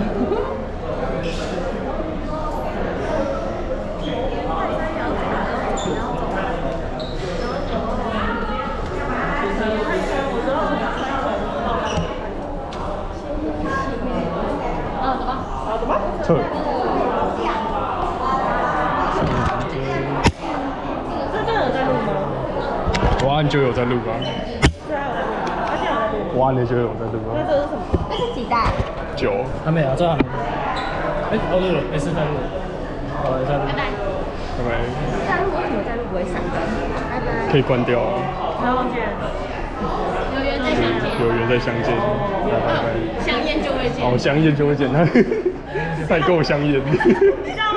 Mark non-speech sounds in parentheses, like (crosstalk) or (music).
(laughs) 啊，怎么？啊，怎么？撤！我按就有在录吗？我就有在录吗？那这是什么？还没有，这还没有。哎，哦录了，没事再录。好，在录。拜拜。拜拜。在录为什么在录不会闪灯？拜拜。可以关掉啊，然后见。有缘再相见。有缘再相见，拜拜拜。相见就会见。哦，相见就会见 (laughs) (laughs) 他，代购香烟。你知道